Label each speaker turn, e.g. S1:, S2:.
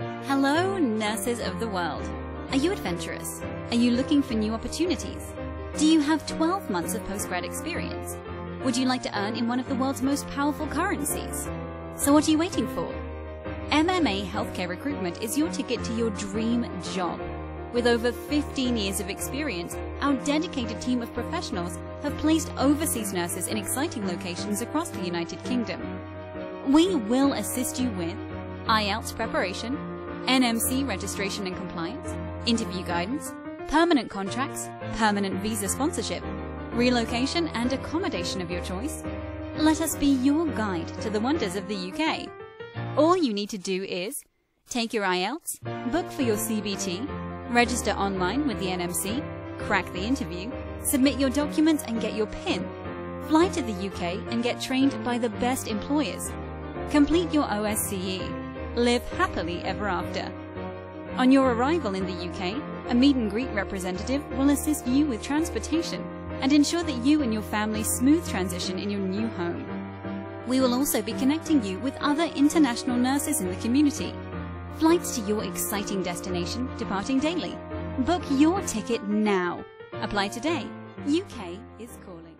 S1: Hello, nurses of the world. Are you adventurous? Are you looking for new opportunities? Do you have 12 months of postgrad experience? Would you like to earn in one of the world's most powerful currencies? So what are you waiting for? MMA Healthcare Recruitment is your ticket to your dream job. With over 15 years of experience, our dedicated team of professionals have placed overseas nurses in exciting locations across the United Kingdom. We will assist you with IELTS preparation, NMC registration and compliance, interview guidance, permanent contracts, permanent visa sponsorship, relocation and accommodation of your choice. Let us be your guide to the wonders of the UK. All you need to do is take your IELTS, book for your CBT, register online with the NMC, crack the interview, submit your documents and get your PIN, fly to the UK and get trained by the best employers, complete your OSCE, live happily ever after. On your arrival in the UK, a meet and greet representative will assist you with transportation and ensure that you and your family smooth transition in your new home. We will also be connecting you with other international nurses in the community. Flights to your exciting destination departing daily. Book your ticket now. Apply today. UK is calling.